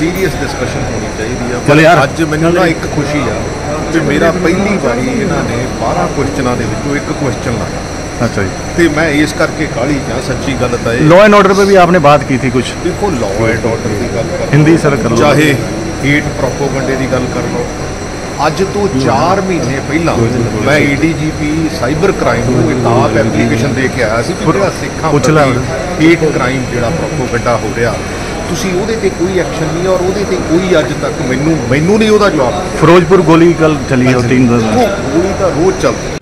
Serious discussion ਹੋਣੀ ਚਾਹੀਦੀ ਆ। ਅੱਜ ਮੈਨੂੰ ਨਾ ਇੱਕ ਖੁਸ਼ੀ ਆ ਕਿ ਮੇਰਾ ਪਹਿਲੀ ਵਾਰੀ ਇਹਨਾਂ ਨੇ 12 ਕੁਐਸਚਨਾਂ ਦੇ ਵਿੱਚੋਂ ਇੱਕ ਕੁਐਸਚਨ ਲਾਇਆ। ਅੱਛਾ ਜੀ। ਤੇ ਮੈਂ ਇਸ ਕਰਕੇ ਕਾਲੀ ਜਾਂ ਸੱਚੀ ਗੱਲ ਤਾਂ ਇਹ ਲਾਅ ਐਂਡ ਆਰਡਰ 'ਤੇ ਵੀ ਆਪਨੇ ਬਾਤ ਕੀਤੀ ਕੁਝ ਦੇਖੋ ਲਾਅ ਐਂਡ ਆਰਡਰ ਦੀ ਗੱਲ ਕਰ। ਹਿੰਦੀ ਸਰ ਕਰ ਲਓ। ਚਾਹੇ ਹੀਟ ਪ੍ਰੋਪੋਗੈਂਡੇ ਦੀ ਗੱਲ ਕਰ ਲਓ। ਅੱਜ ਤੋਂ 4 ਮਹੀਨੇ ਪਹਿਲਾਂ ਮੈਂ ਏਡੀਜੀਪੀ ਸਾਈਬਰ ਕ੍ਰਾਈਮ ਨੂੰ ਕਿਤਾਬ ਐਪਲੀਕੇਸ਼ਨ ਦੇ ਕੇ ਆਇਆ ਸੀ ਕਿ ਜਿਹੜਾ ਸਿੱਖਾਂ ਉੱਤੇ ਹੀਟ ਕ੍ਰਾਈਮ ਜਿਹੜਾ ਪ੍ਰੋਪੋਗੈਂਡਾ ਹੋ ਰਿਹਾ ਤੁਸੀਂ ਉਹਦੇ ਤੇ ਕੋਈ ਐਕਸ਼ਨ ਨਹੀਂ ਔਰ ਉਹਦੇ ਤੇ ਕੋਈ ਅੱਜ ਤੱਕ ਮੈਨੂੰ ਮੈਨੂੰ ਨਹੀਂ ਉਹਦਾ ਜਵਾਬ। ਫਿਰੋਜ਼ਪੁਰ ਗੋਲੀ ਗੱਲ ਚੱਲੀ ਉਹ ਤਿੰਨ ਦਿਨ। ਉਹ ਗੋਲੀ ਤਾਂ ਰੋਜ਼ ਚੱਲਦੀ।